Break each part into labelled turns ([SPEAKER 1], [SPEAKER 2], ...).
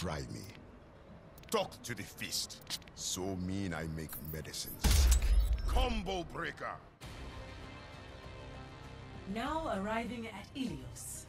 [SPEAKER 1] try me. Talk to the feast. So mean I make medicine sick. Combo breaker!
[SPEAKER 2] Now arriving at Ilios.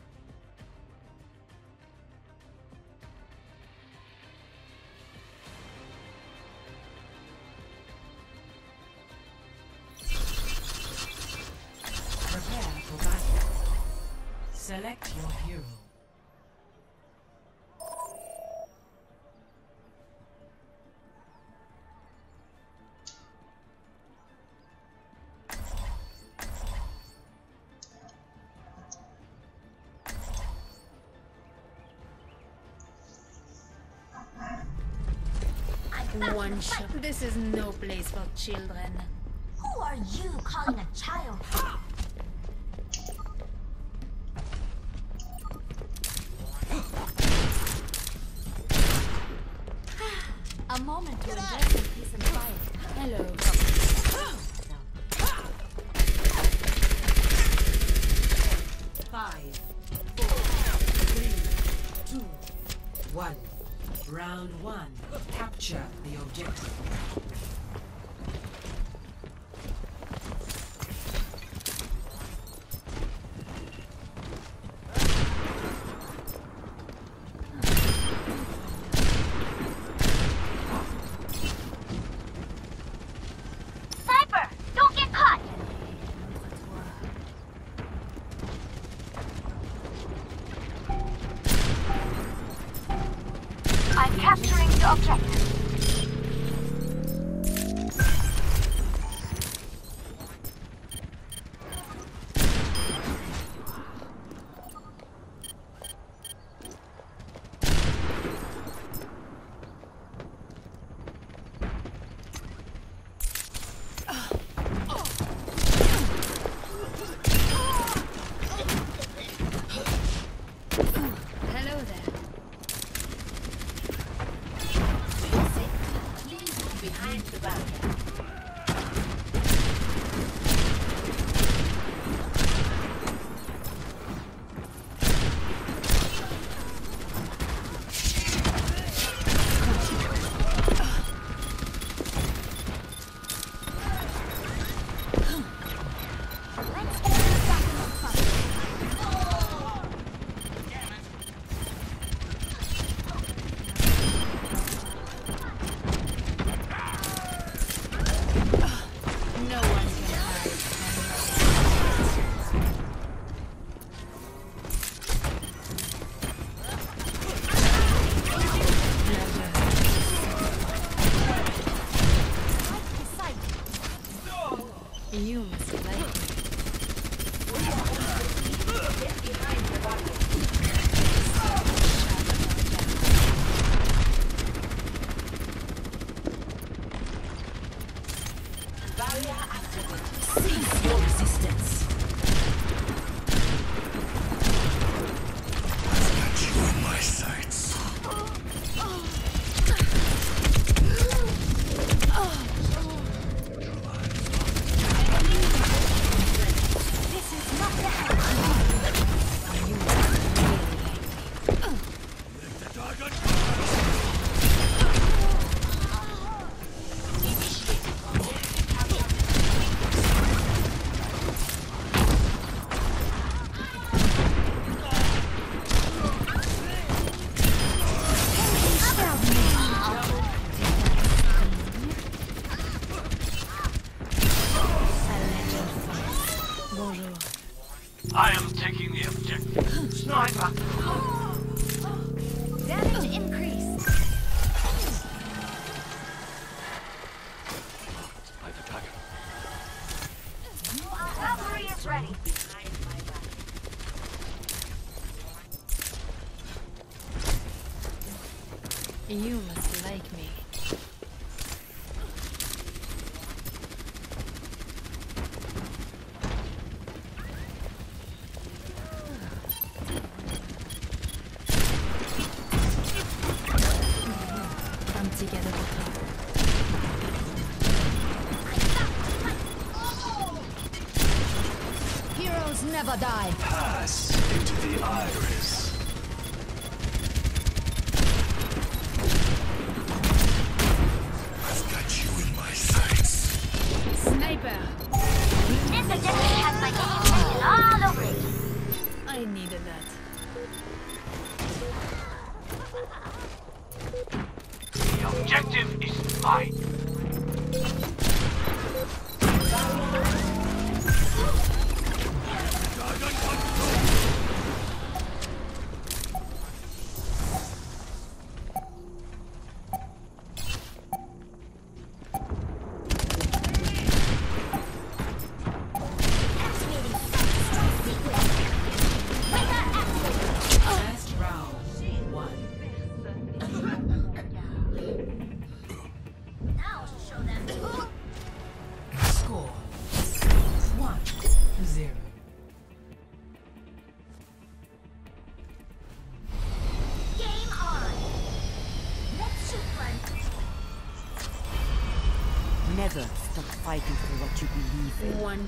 [SPEAKER 3] one shot. This is no place for children.
[SPEAKER 4] Who are you calling a child? capturing the objective.
[SPEAKER 2] Cease your resistance.
[SPEAKER 4] never die.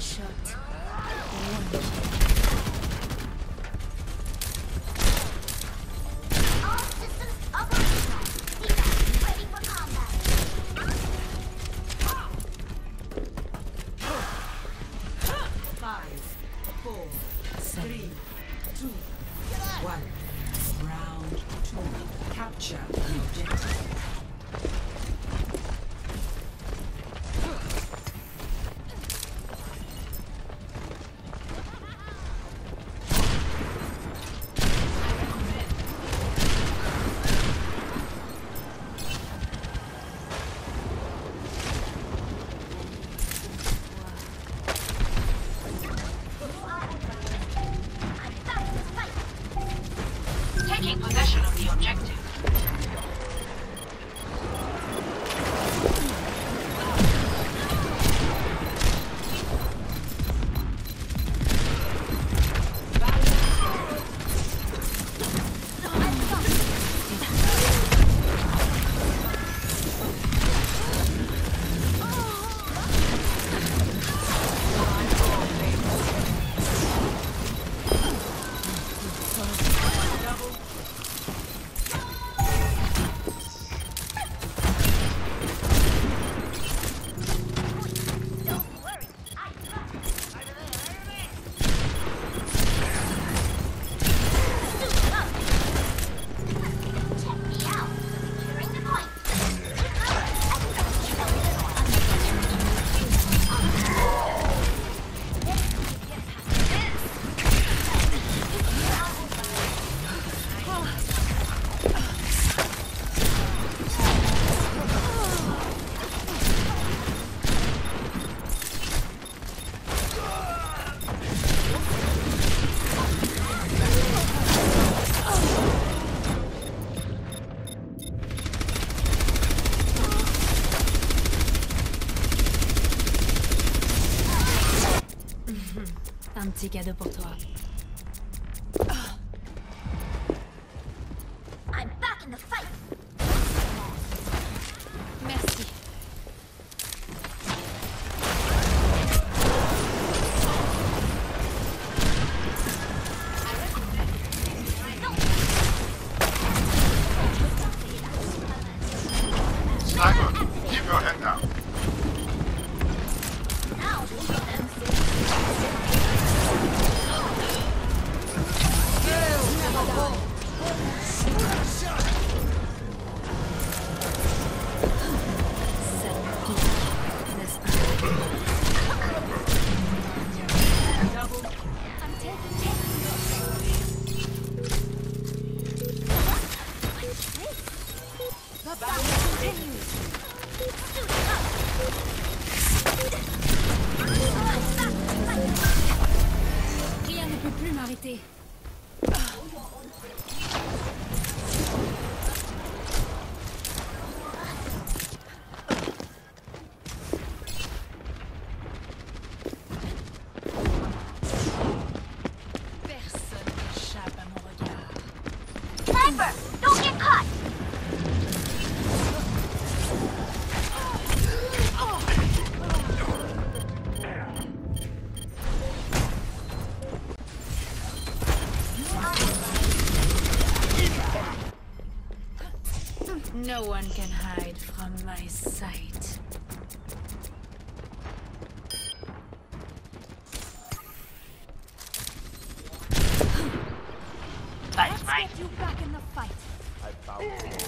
[SPEAKER 3] shut petit cadeau pour toi.
[SPEAKER 4] Get you back in the fight.
[SPEAKER 3] I found you.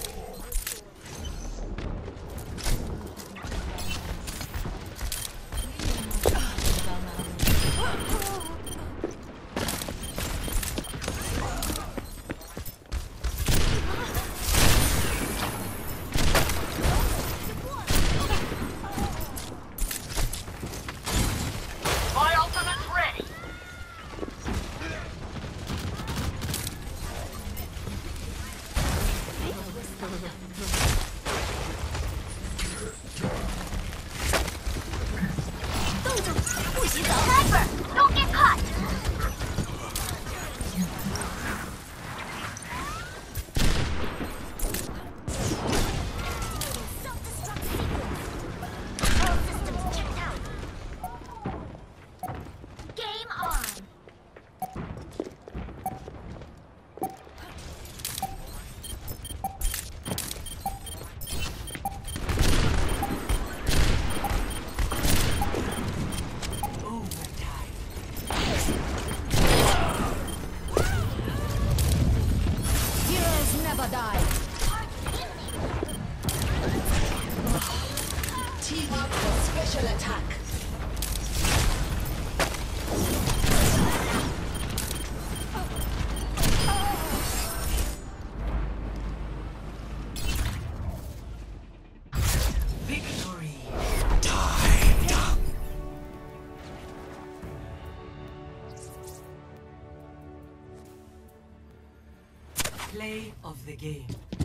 [SPEAKER 3] play of the game.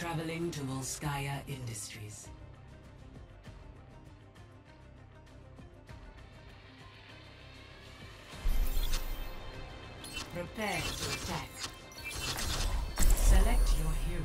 [SPEAKER 3] Traveling to Volskaya Industries. Prepare to attack. Select your hero.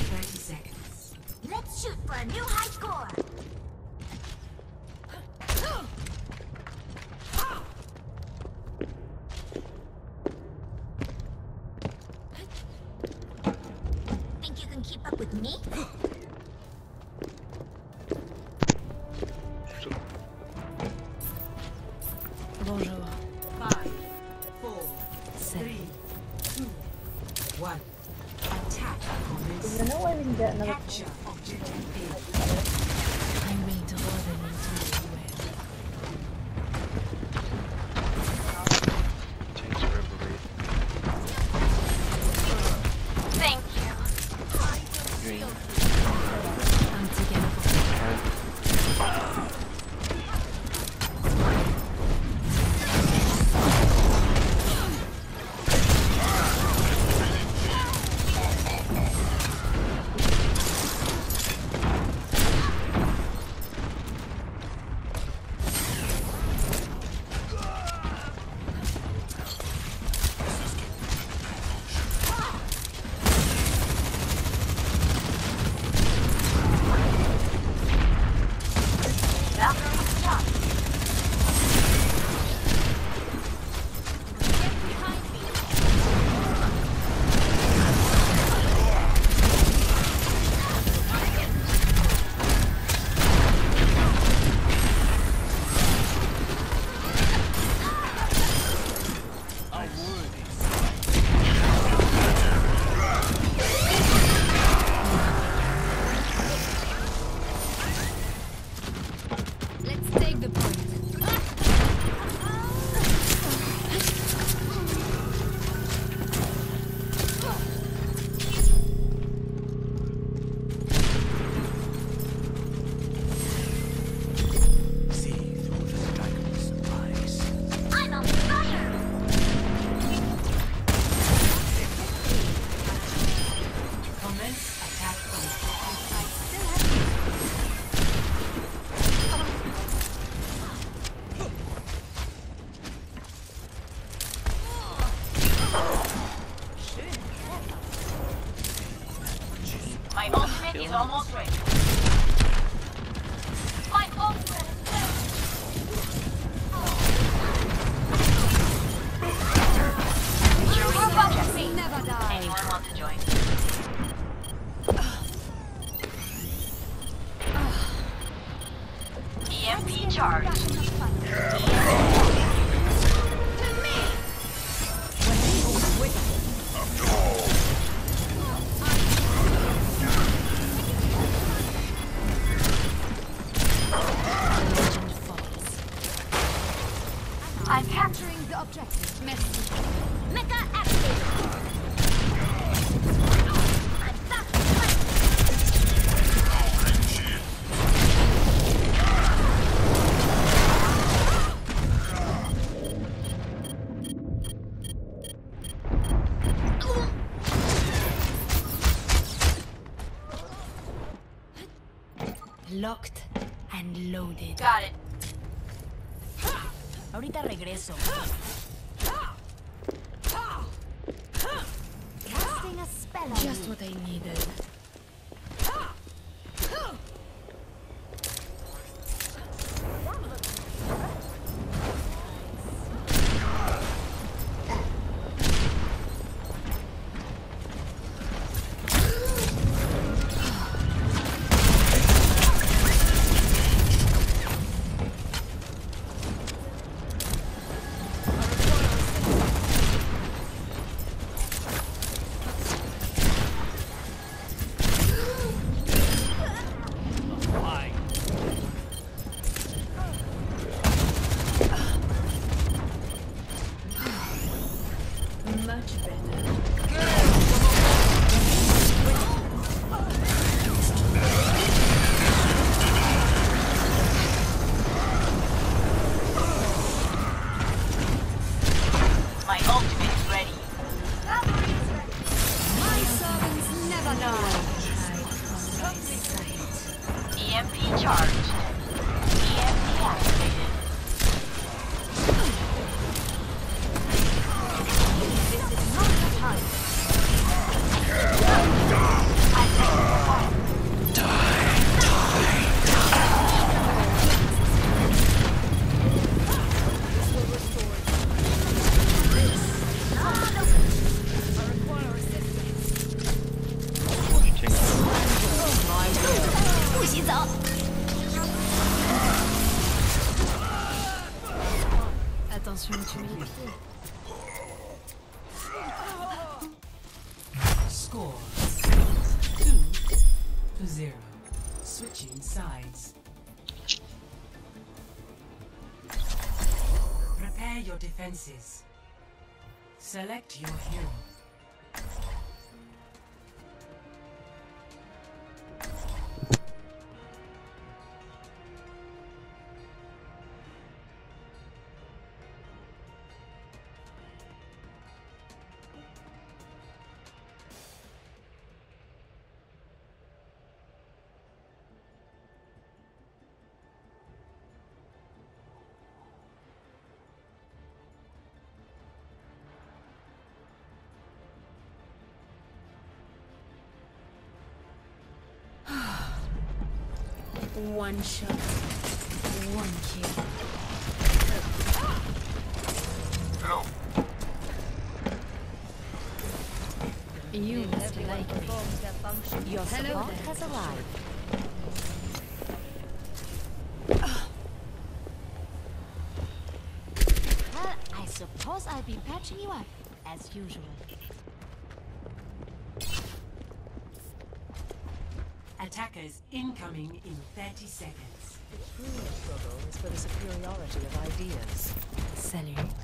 [SPEAKER 5] new
[SPEAKER 4] house. Select your hero.
[SPEAKER 5] One shot. One kill.
[SPEAKER 1] Hello.
[SPEAKER 5] You must like me.
[SPEAKER 2] Your
[SPEAKER 5] Hello
[SPEAKER 2] support
[SPEAKER 5] there.
[SPEAKER 2] has arrived.
[SPEAKER 6] Well, I suppose I'll be patching you up, as usual.
[SPEAKER 4] Attackers incoming in 30 seconds.
[SPEAKER 2] The true struggle is for the superiority of ideas.
[SPEAKER 5] Salut.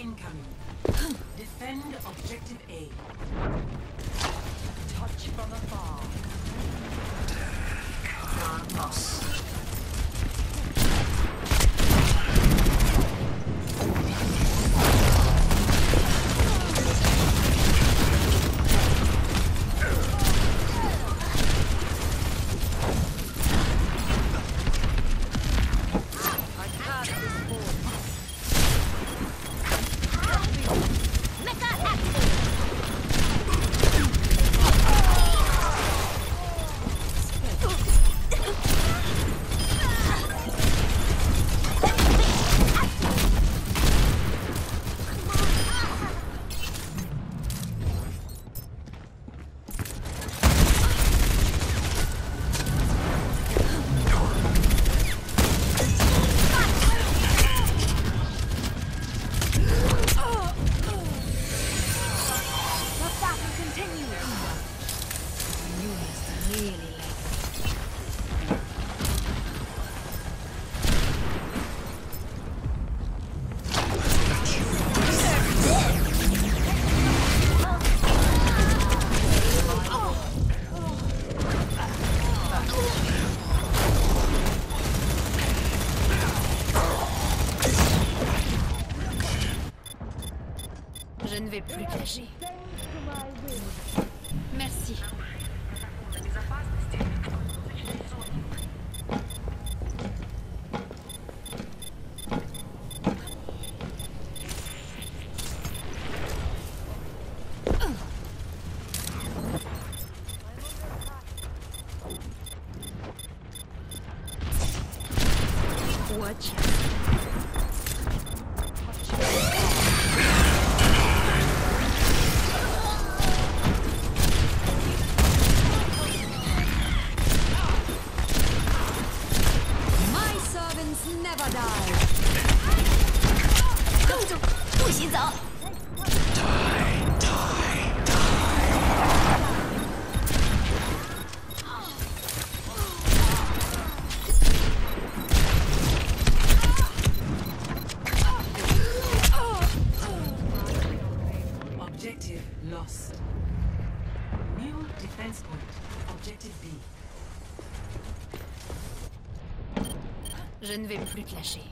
[SPEAKER 4] Incoming. Defend objective
[SPEAKER 3] ne vais plus te lâcher.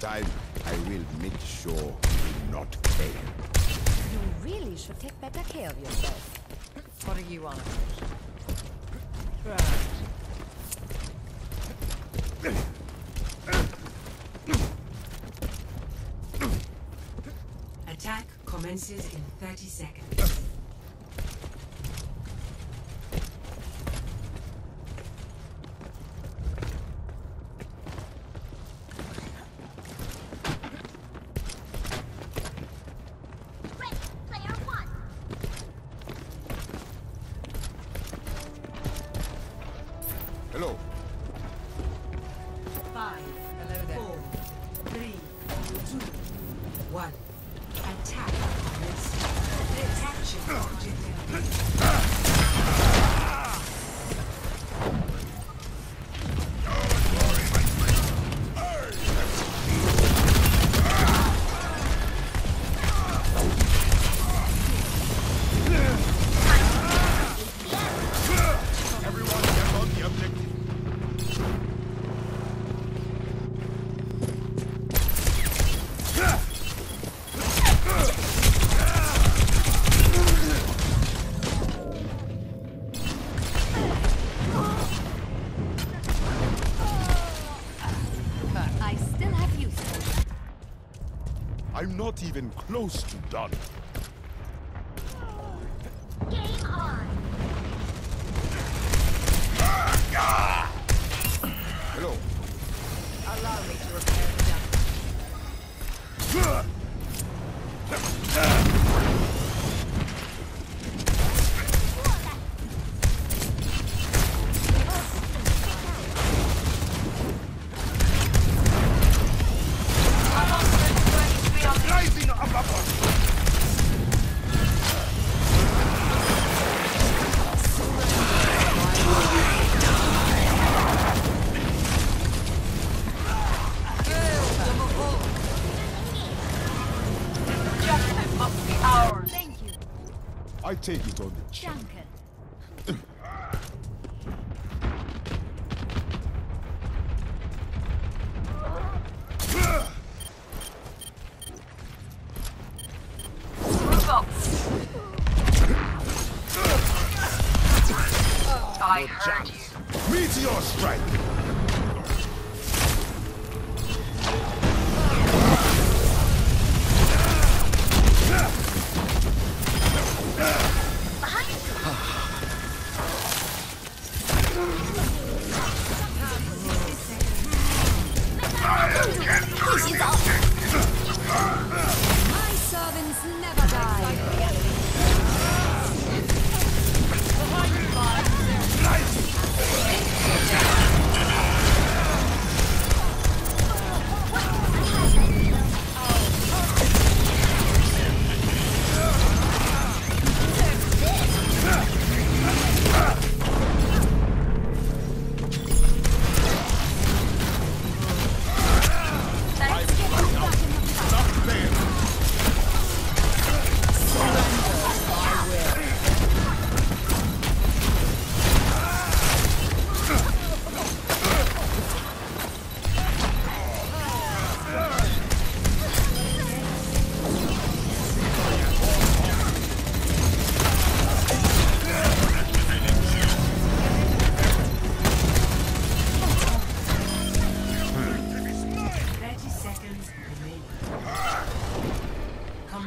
[SPEAKER 1] Time, I will make sure you not fail.
[SPEAKER 2] You really should take better care of yourself.
[SPEAKER 5] What are you on? Attack commences in 30 seconds.
[SPEAKER 1] Hello.
[SPEAKER 5] Five, four, three, two, one. Attack commences. Action
[SPEAKER 1] not even close to done. Take it on the chin.
[SPEAKER 3] Danke.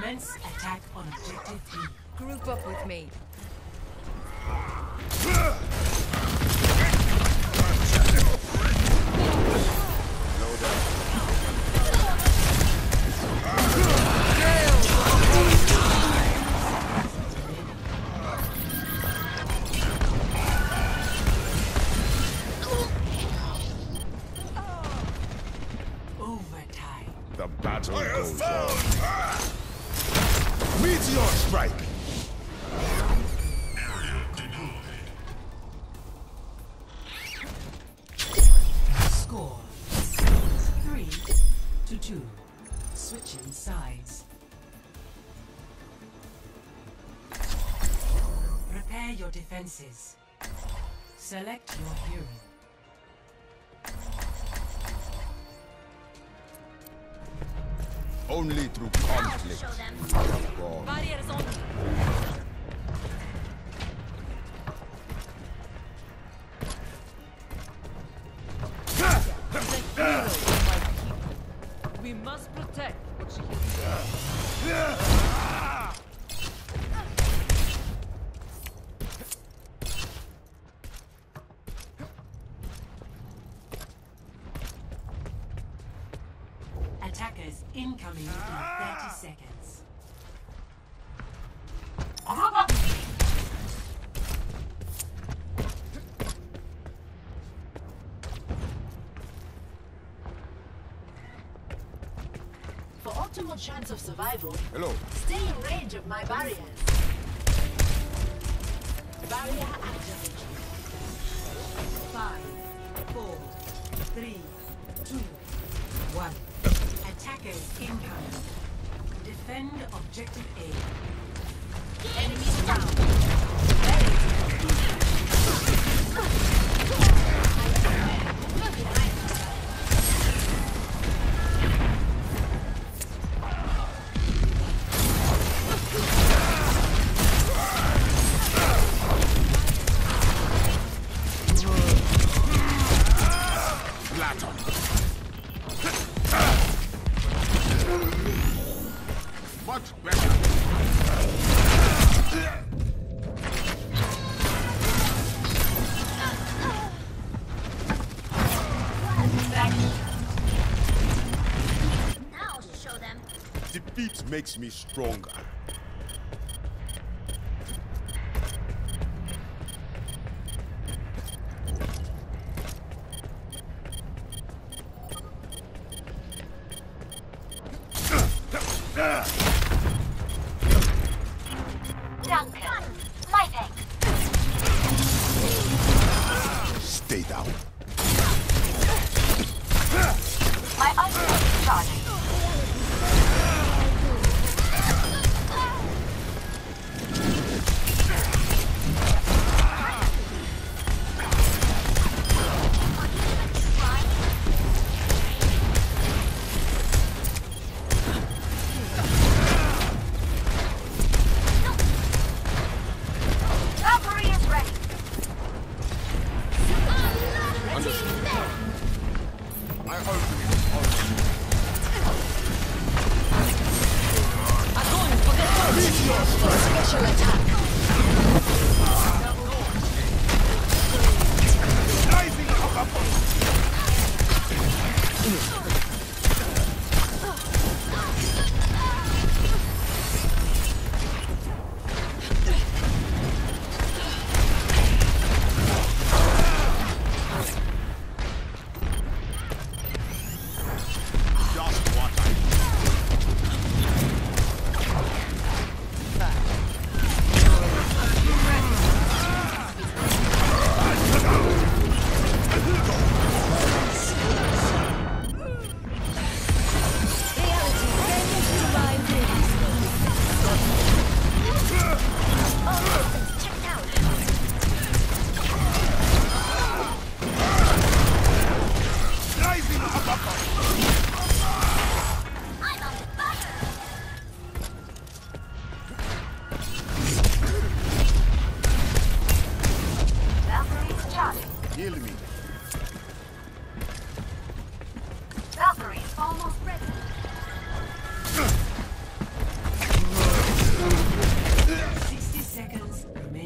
[SPEAKER 5] Commence attack on objective B.
[SPEAKER 2] Group up with me.
[SPEAKER 5] Overtime. Defenses. Select your hero.
[SPEAKER 1] Only through conflict.
[SPEAKER 4] show them.
[SPEAKER 3] Barriers on.
[SPEAKER 7] Optimal chance of survival,
[SPEAKER 1] Hello.
[SPEAKER 7] stay in range of my barriers. Barrier activated.
[SPEAKER 5] Five, four, three, two, one. Attackers incoming. Defend objective A.
[SPEAKER 3] Enemies down.
[SPEAKER 1] Platon. Makes me stronger.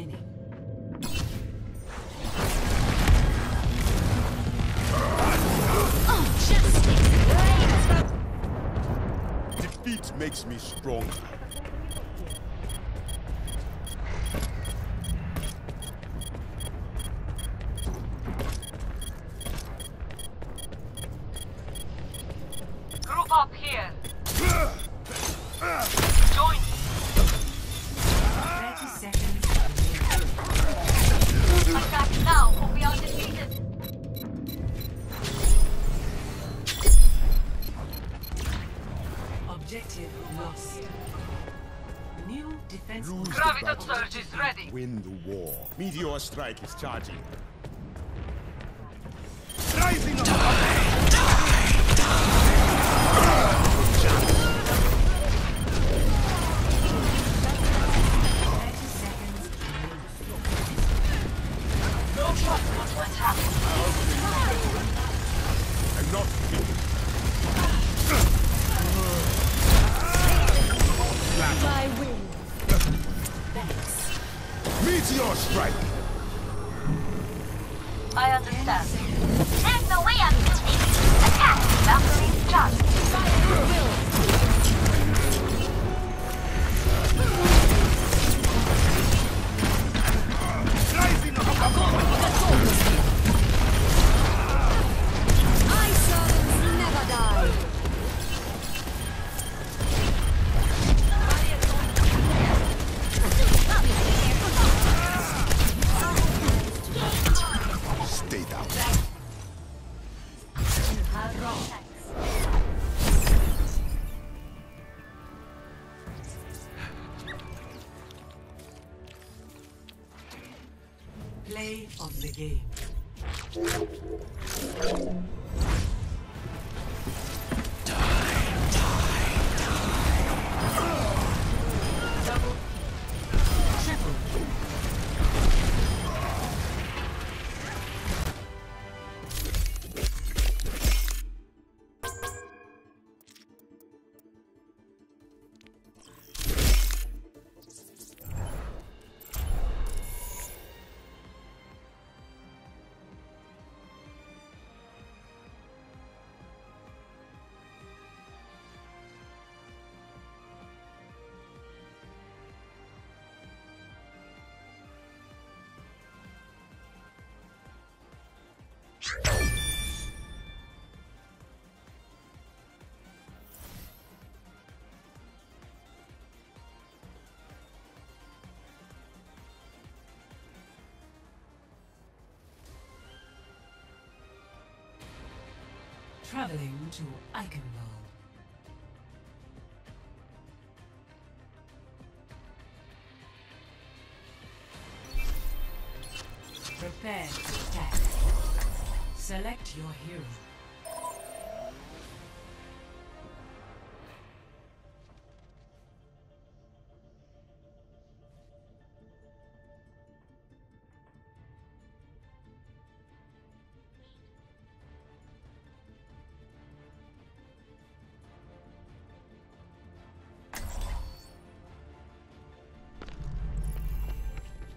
[SPEAKER 5] enemy. Oh,
[SPEAKER 1] Defeat makes me stronger. Meteor Strike is charging.
[SPEAKER 5] Traveling to Eichenwald. Prepare to attack. Select your hero.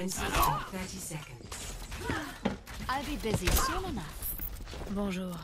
[SPEAKER 5] Commencing 30 seconds.
[SPEAKER 2] I'll be busy soon enough. Bonjour.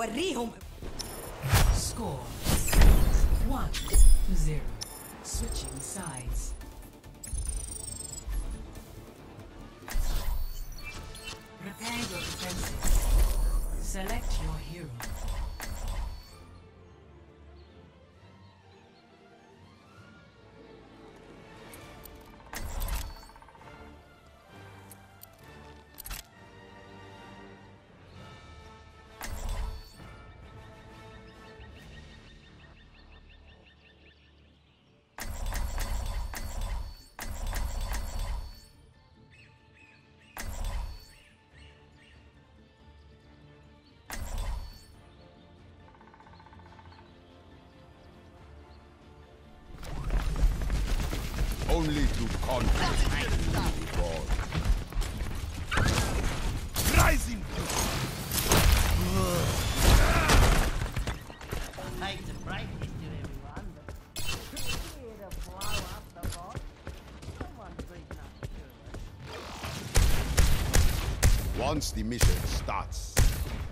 [SPEAKER 8] وريهم Only to
[SPEAKER 9] conquer. Rising! To
[SPEAKER 10] everyone, but here to blow up
[SPEAKER 5] the
[SPEAKER 1] Once the mission starts,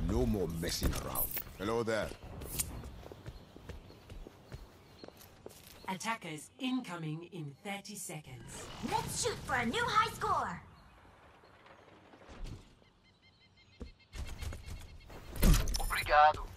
[SPEAKER 1] no more messing around. Hello there.
[SPEAKER 5] Incoming in 30 seconds.
[SPEAKER 11] Let's shoot for a new high score!
[SPEAKER 3] Obrigado.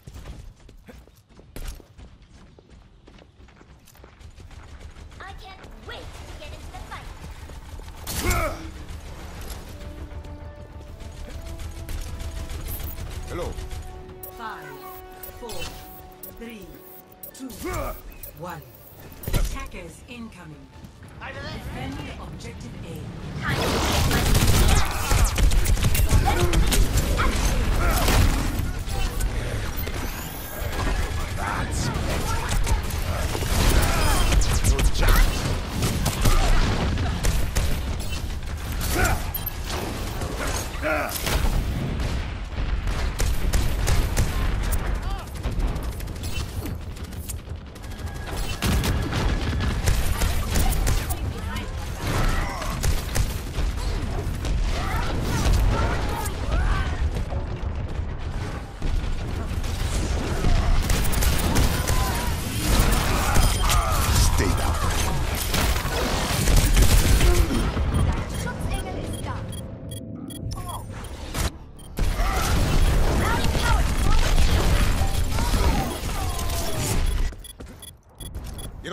[SPEAKER 1] Ah!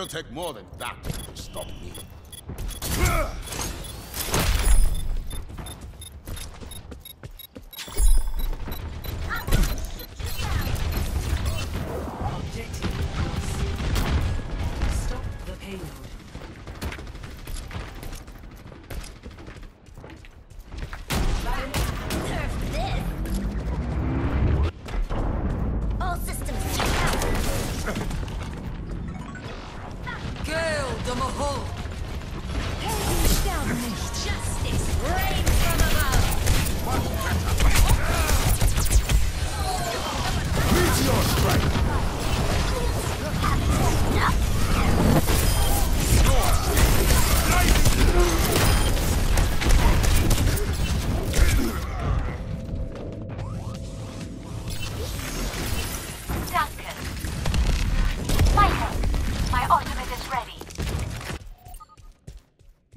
[SPEAKER 1] Take more than that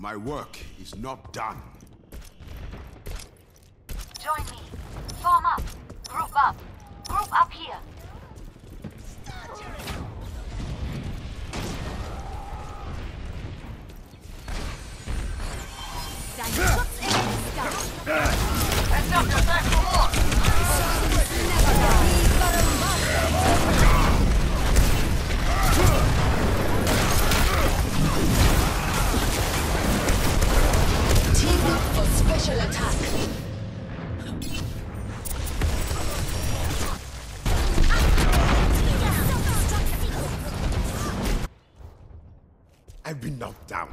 [SPEAKER 12] My
[SPEAKER 1] work is not done.
[SPEAKER 12] Join me. Form up. Group up. Group up here.
[SPEAKER 3] Team special attack.
[SPEAKER 1] I've been knocked down